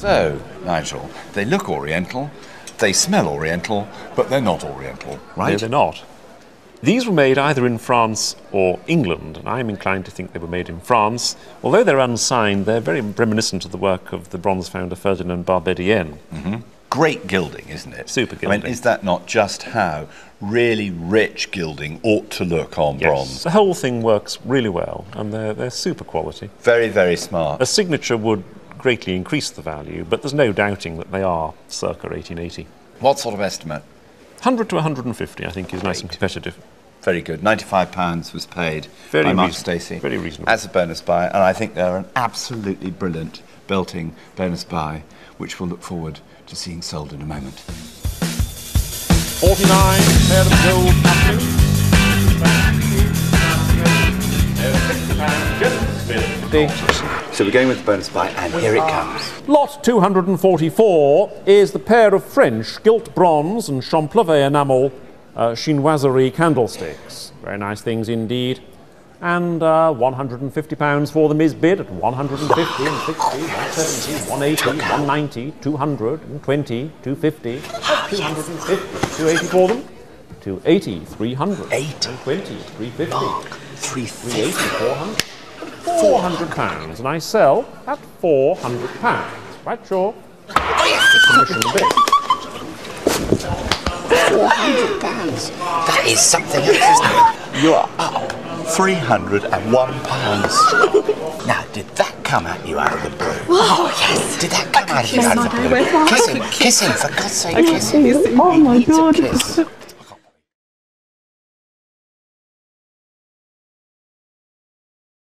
So, Nigel, they look Oriental, they smell Oriental, but they're not Oriental, right? No, they're not. These were made either in France or England, and I'm inclined to think they were made in France. Although they're unsigned, they're very reminiscent of the work of the bronze founder Ferdinand Barbedienne. Mm-hmm. Great gilding, isn't it? Super gilding. I mean, is that not just how really rich gilding ought to look on bronze? The whole thing works really well, and they're, they're super quality. Very, very smart. A signature would greatly increase the value, but there's no doubting that they are circa 1880. What sort of estimate? 100 to 150, I think, is nice and competitive. Very good. £95 was paid Very by Mark reason- Stacey. very reasonable. As a bonus buy, and I think they're an absolutely brilliant belting bonus buy, which we'll look forward to seeing sold in a moment. 49 pair of gold patches. So we're going with the bonus buy, and here it comes. Lot 244 is the pair of French gilt bronze and Champlevé enamel uh, chinoiserie candlesticks. Very nice things indeed. And uh, £150 for them is bid at 150 and 60, 170, 180, 190, 200, and 20, 250, 250, 280 for them, 280, 300, 80. 220, 350, 350. 380, 400, 400 pounds, and I sell at 400 pounds. Quite sure. Oh, commission bid. pounds. That is something else, isn't it? You are up £301. now, did that come at you out of the blue? Oh, yes. Did that come at you out of the my blue? day, where's Kiss him, kiss him, for God's sake, kiss him. Oh, my He a God. kiss.